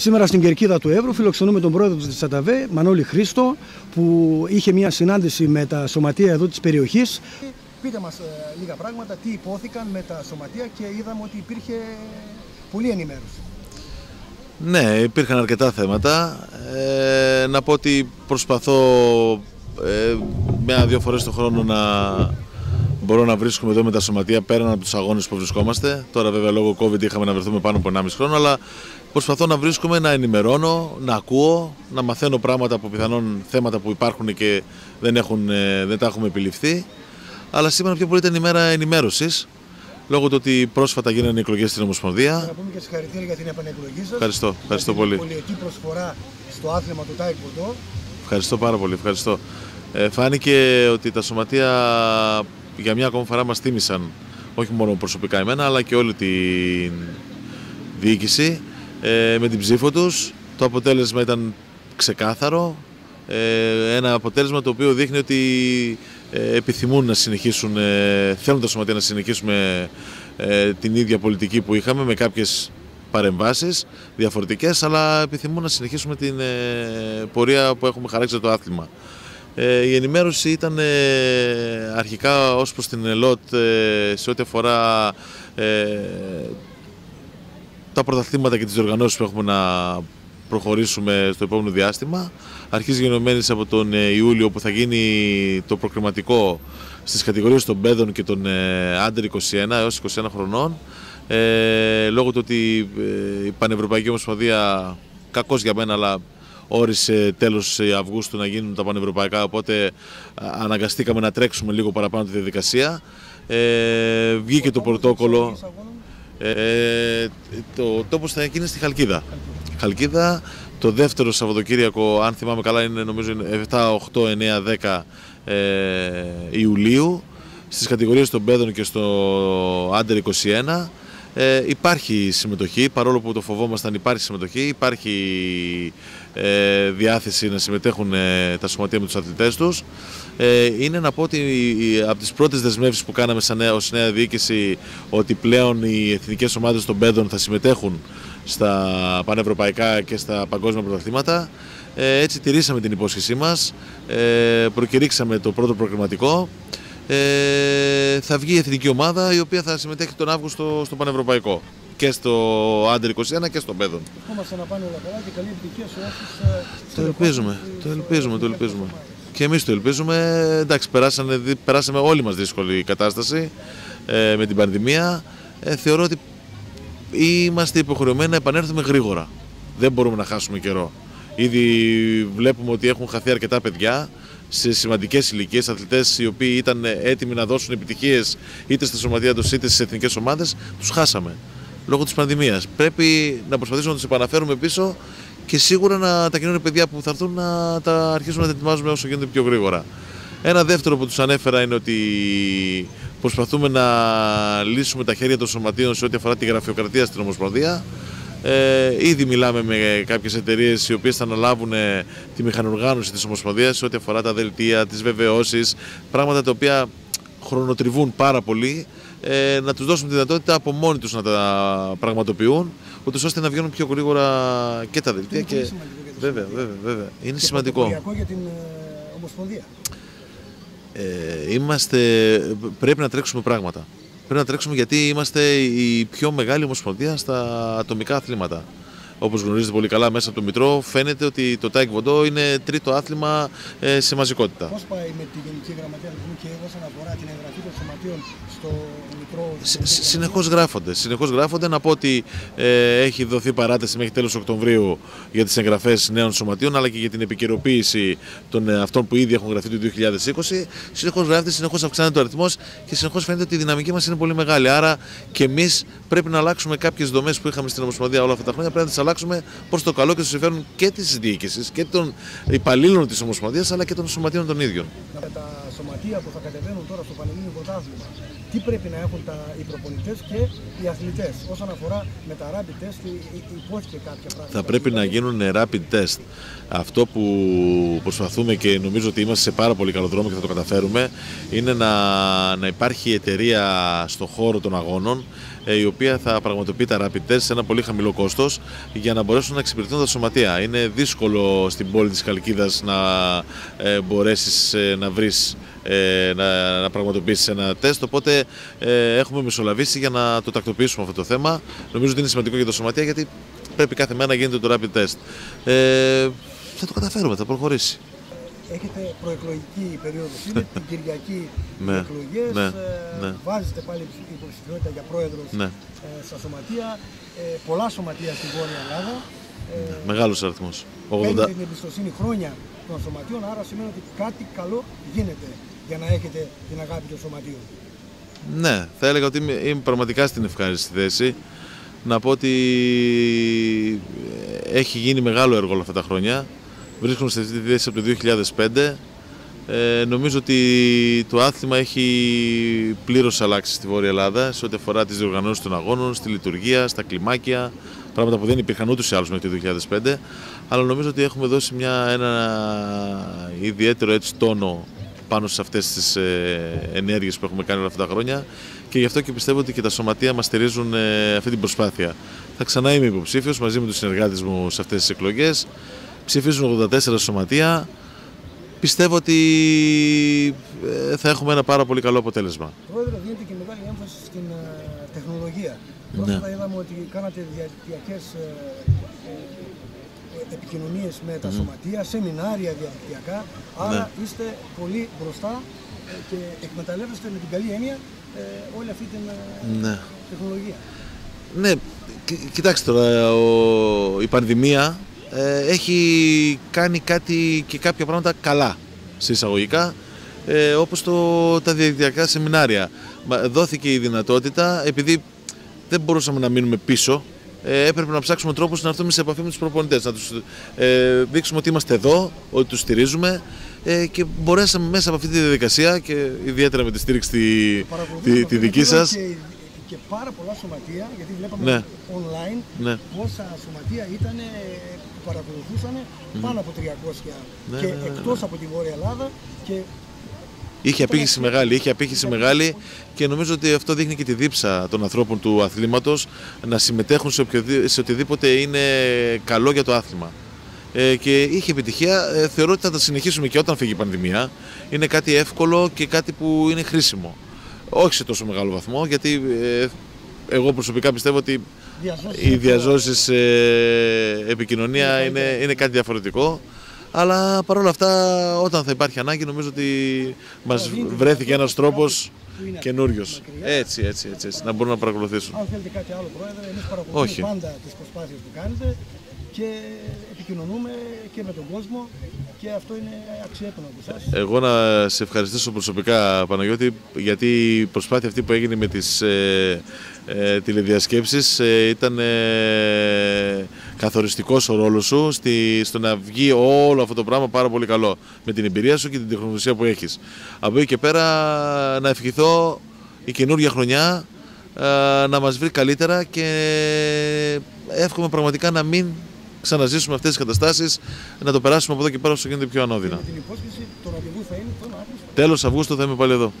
Σήμερα στην κερκίδα του Εύρου φιλοξενούμε τον πρόεδρο της ΑΤΑΒΕ, Μανώλη Χρήστο, που είχε μια συνάντηση με τα σωματεία εδώ της περιοχής. Πείτε μας ε, λίγα πράγματα, τι υπόθηκαν με τα σωματεία και είδαμε ότι υπήρχε πολλή ενημέρωση. Ναι, υπήρχαν αρκετά θέματα. Ε, να πω ότι προσπαθώ ε, μία-δύο φορές το χρόνο να μπορώ να βρίσκουμε εδώ με τα σωματεία πέραν από τους αγώνες που βρισκόμαστε. Τώρα βέβαια λόγω COVID είχαμε να βρεθούμε πάνω από 1,5 χρόνο, αλλά προσπαθώ να βρίσκουμε, να ενημερώνω, να ακούω, να μαθαίνω πράγματα από πιθανόν θέματα που υπάρχουν και δεν, έχουν, ε, δεν τα έχουμε επιληφθεί. Αλλά σήμερα πιο πολύ ήταν η μέρα ενημέρωσης λόγω του ότι πρόσφατα γίνανε εκλογές στην Ομοσπονδία. Να πούμε και συγχαρητήρια για την επανεκλογή σας. Ευχαριστώ, ευχαριστώ πολύ. Πολυετή προσφορά στο άθλημα του Τάικοντο. Ευχαριστώ πάρα πολύ. Ευχαριστώ. Ε, φάνηκε ότι τα σωματεία για μια ακόμα φορά μας τίμησαν όχι μόνο προσωπικά εμένα αλλά και όλη την διοίκηση ε, με την ψήφο τους. Το αποτέλεσμα ήταν ξεκάθαρο. Ε, ένα αποτέλεσμα το οποίο δείχνει ότι ε, επιθυμούν να συνεχίσουν, ε, θέλουν τα σωματεία να συνεχίσουμε ε, την ίδια πολιτική που είχαμε με κάποιες παρεμβάσεις διαφορετικές αλλά επιθυμούν να συνεχίσουμε την πορεία που έχουμε χαράξει το άθλημα. Η ενημέρωση ήταν αρχικά ως προς την ΕΛΟΤ σε ό,τι αφορά τα πρωταθλήματα και τις οργανώσεις που έχουμε να προχωρήσουμε στο επόμενο διάστημα. Αρχίζει γενομένης από τον ε, Ιούλιο που θα γίνει το προκριματικό στις κατηγορίες των παιδών και των άντερ 21 έως 21 χρονών. Ε, λόγω του ότι ε, η Πανευρωπαϊκή Ομοσπονδία, κακός για μένα, αλλά όρισε τέλος Αυγούστου να γίνουν τα πανευρωπαϊκά, οπότε αναγκαστήκαμε να τρέξουμε λίγο παραπάνω τη διαδικασία. Ε, βγήκε το πρωτόκολλο. Ε, το τόπος θα γίνει στη Χαλκίδα. Χαλκίδα. Το δεύτερο Σαββατοκύριακο, αν θυμάμαι καλά, είναι νομίζω 7, 8, 9, 10 ε, Ιουλίου στις κατηγορίες των παιδών και στο Άντερ 21. Ε, υπάρχει συμμετοχή, παρόλο που το φοβόμασταν υπάρχει συμμετοχή, υπάρχει ε, διάθεση να συμμετέχουν ε, τα σωματεία με τους αθλητές τους. Ε, είναι να πω ότι από τις πρώτες δεσμεύσεις που κάναμε σαν νέα, ως νέα διοίκηση ότι πλέον οι εθνικές ομάδες των παιδών θα συμμετέχουν στα πανευρωπαϊκά και στα παγκόσμια πρωταθλήματα. Ε, έτσι τηρήσαμε την υπόσχεσή μας, ε, προκηρύξαμε το πρώτο προκριματικό. Ε, θα βγει η εθνική ομάδα η οποία θα συμμετέχει τον Αύγουστο στο Πανευρωπαϊκό και στο Άντερ 21 και στο Πέδον. Ευχόμαστε να πάνε όλα καλά και καλή επιτυχία σε όσους... Ε, το ελπίζουμε, το ελπίζουμε, το ελπίζουμε. Και εμείς το ελπίζουμε. Εντάξει, περάσαμε, περάσαμε όλοι μας δύσκολη κατάσταση ε, με την πανδημία. Ε, θεωρώ ότι είμαστε υποχρεωμένοι να επανέλθουμε γρήγορα. Δεν μπορούμε να χάσουμε καιρό. Ήδη βλέπουμε ότι έχουν χαθεί αρκετά παιδιά σε σημαντικές ηλικίες, αθλητές οι οποίοι ήταν έτοιμοι να δώσουν επιτυχίες είτε στα σωματεία τους είτε στις εθνικές ομάδες, τους χάσαμε λόγω της πανδημίας. Πρέπει να προσπαθήσουμε να τους επαναφέρουμε πίσω και σίγουρα να τα καινούργια παιδιά που θα έρθουν να τα αρχίσουμε να τα ετοιμάζουμε όσο γίνεται πιο γρήγορα. Ένα δεύτερο που τους ανέφερα είναι ότι Προσπαθούμε να λύσουμε τα χέρια των σωματείων σε ό,τι αφορά τη γραφειοκρατία στην Ομοσπονδία. Ε, ήδη μιλάμε με κάποιες εταιρείες οι οποίες θα αναλάβουν ε, τη μηχανοργάνωση της Ομοσπονδίας σε ό,τι αφορά τα δελτία, τις βεβαιώσεις, πράγματα τα οποία χρονοτριβούν πάρα πολύ, ε, να τους δώσουμε τη δυνατότητα από μόνοι τους να τα πραγματοποιούν, ούτως ώστε να βγαίνουν πιο γρήγορα και τα δελτία. Είναι και... βέβαια, βέβαια, βέβαια. Είναι και σημαντικό. για την ε, Ομοσπονδία. Ε, είμαστε, πρέπει να τρέξουμε πράγματα. Πρέπει να τρέξουμε γιατί είμαστε η πιο μεγάλη ομοσπονδία στα ατομικά αθλήματα. Όπως γνωρίζετε πολύ καλά, μέσα από το Μητρώο φαίνεται ότι το Ταεκβοντό είναι τρίτο άθλημα ε, σε μαζικότητα. Πώς πάει με τη Γενική Γραμματεία και όσον αφορά την εγγραφή των σωματείων στο Μητρώο. Συνεχώς γράφονται. Συνεχώς γράφονται. Να πω ότι ε, έχει δοθεί παράταση μέχρι τέλος Οκτωβρίου για τις εγγραφές νέων σωματείων αλλά και για την επικαιροποίηση των ε, αυτών που ήδη έχουν γραφεί το 2020. Συνεχώς γράφεται, συνεχώς αυξάνεται ο αριθμός και συνεχώς φαίνεται ότι η δυναμική μας είναι πολύ μεγάλη. Άρα και εμείς πρέπει να αλλάξουμε κάποιες δομές που είχαμε στην Ομοσπονδία όλα αυτά τα χρόνια. Πρέπει να τις αλλάξουμε προς το καλό και στο συμφέρον και της διοίκησης και των υπαλλήλων της Ομοσπονδίας αλλά και των σωματείων των ίδιων. Τα σωματεία που θα κατεβαίνουν τώρα στο Πανελλήνιο Πρωτάθλημα, τι πρέπει να έχουν τα, οι προπονητές και οι αθλητές όσον αφορά με τα rapid test, υπόθηκε κάποια πράγματα; Θα πρέπει να γίνουν rapid test. Αυτό που προσπαθούμε και νομίζω ότι είμαστε σε πάρα πολύ καλό δρόμο και θα το καταφέρουμε είναι να, να υπάρχει εταιρεία στον χώρο των αγώνων ε, η οποία θα πραγματοποιεί τα rapid test σε ένα πολύ χαμηλό κόστος για να μπορέσουν να εξυπηρετούν τα σωματεία. Είναι δύσκολο στην πόλη της Καλκίδας να ε, μπορέσεις ε, να βρεις ε, να, να πραγματοποιήσεις ένα τεστ. Οπότε ε, έχουμε μεσολαβήσει για να το τακτοποιήσουμε αυτό το θέμα. Νομίζω ότι είναι σημαντικό για τα σωματεία γιατί πρέπει κάθε μέρα να γίνεται το rapid test. Ε, θα το καταφέρουμε, θα προχωρήσει. Έχετε προεκλογική περίοδο, είναι την Κυριακή Ναι, εκλογές. ναι, ναι. Βάζετε πάλι υποψηφιότητα για πρόεδρος Ναι. ε, στα σωματεία. Ε, πολλά σωματεία στη Βόρεια Ελλάδα. Ε, Μεγάλος αριθμός. 80. Παίρνετε την εμπιστοσύνη χρόνια των σωματείων, άρα σημαίνει ότι κάτι καλό γίνεται για να έχετε την αγάπη των σωματείων. Ναι, θα έλεγα ότι είμαι, είμαι πραγματικά στην ευχάριστη θέση. Να πω ότι ε, έχει γίνει μεγάλο έργο όλα αυτά τα χρόνια. Βρίσκομαι σε αυτή τη θέση από το 2005. Ε, νομίζω ότι το άθλημα έχει πλήρως αλλάξει στη Βόρεια Ελλάδα σε ό,τι αφορά τις διοργανώσεις των αγώνων, στη λειτουργία, στα κλιμάκια, πράγματα που δεν υπήρχαν ούτως ή άλλως μέχρι το 2005. Αλλά νομίζω ότι έχουμε δώσει μια, ένα ιδιαίτερο έτσι τόνο πάνω σε αυτές τις ε, ενέργειες που έχουμε κάνει όλα αυτά τα χρόνια και γι' αυτό και πιστεύω ότι και τα σωματεία μας στηρίζουν ε, αυτή την προσπάθεια. Θα ξανά είμαι υποψήφιος μαζί με τους συνεργάτες μου σε αυτές τις εκλογές. Ψηφίζουν 84 σωματεία. Πιστεύω ότι ε, θα έχουμε ένα πάρα πολύ καλό αποτέλεσμα. Πρόεδρε, δίνετε και μεγάλη έμφαση στην ε, τεχνολογία. Ναι. Πρόσφατα είδαμε ότι κάνατε διαδικτυακές ε, ε, επικοινωνίες με τα σωματεία, σεμινάρια διαδικτυακά, άρα Ναι. είστε πολύ μπροστά ε, και εκμεταλλεύεστε με την καλή έννοια ε, όλη αυτή την ε, Ναι. τεχνολογία. Ναι, κι- κοιτάξτε τώρα, ο- η πανδημία ε, έχει κάνει κάτι και κάποια πράγματα καλά σε εισαγωγικά, ε, όπως το, τα διαδικτυακά σεμινάρια. Μα, δόθηκε η δυνατότητα, επειδή δεν μπορούσαμε να μείνουμε πίσω, ε, έπρεπε να ψάξουμε τρόπους να έρθουμε σε επαφή με τους προπονητές, να τους ε, δείξουμε ότι είμαστε εδώ, ότι τους στηρίζουμε ε, και μπορέσαμε μέσα από αυτή τη διαδικασία και ιδιαίτερα με τη στήριξη τη, Παρακολουθούμε τη, αυτό τη το δική επίπεδο σας. Και, και πάρα πολλά σωματεία, γιατί βλέπαμε Ναι. online Ναι. πόσα σωματεία ήταν ε, που παρακολουθούσαν πάνω από 300 Ναι, και ναι, ναι, εκτός από τη Βόρεια Ελλάδα και Είχε απήχηση μεγάλη, είχε απήχηση μεγάλη και νομίζω ότι αυτό δείχνει και τη δίψα των ανθρώπων του αθλήματος να συμμετέχουν σε, οποιοδη- σε οτιδήποτε είναι καλό για το άθλημα. Ε, και είχε επιτυχία. Ε, θεωρώ ότι θα τα συνεχίσουμε και όταν φύγει η πανδημία. Είναι κάτι εύκολο και κάτι που είναι χρήσιμο. Όχι σε τόσο μεγάλο βαθμό, γιατί ε, εγώ προσωπικά πιστεύω ότι διαζώσεις η αυτό. διαζώσεις ε, επικοινωνία είναι, είναι κάτι διαφορετικό. Αλλά παρόλα αυτά, όταν θα υπάρχει ανάγκη, νομίζω ότι μας δίνεται βρέθηκε ένας δυνατότητα τρόπος που είναι καινούριος. μακριά. Έτσι, έτσι, έτσι, έτσι, να μπορούν να παρακολουθήσουν. Αν θέλετε κάτι άλλο, Πρόεδρε, εμείς παρακολουθούμε Όχι. πάντα τις προσπάθειες που κάνετε και επικοινωνούμε και με τον κόσμο και αυτό είναι αξιέπαινο από εσάς. Εγώ να σε ευχαριστήσω προσωπικά Παναγιώτη γιατί η προσπάθεια αυτή που έγινε με τις ε, ε, τηλεδιασκέψεις ε, ήταν ε, καθοριστικός ο ρόλος σου στη, στο να βγει όλο αυτό το πράγμα πάρα πολύ καλό με την εμπειρία σου και την τεχνογνωσία που έχεις. Από εκεί και πέρα να ευχηθώ η καινούργια χρονιά ε, να μας βρει καλύτερα και εύχομαι πραγματικά να μην ξαναζήσουμε αυτές τις καταστάσεις, να το περάσουμε από εδώ και πέρα όσο γίνεται πιο ανώδυνα. Με την υπόσχεση το ραντεβού θα είναι τον Αύγουστο. Τέλος Αυγούστου θα είμαι πάλι εδώ.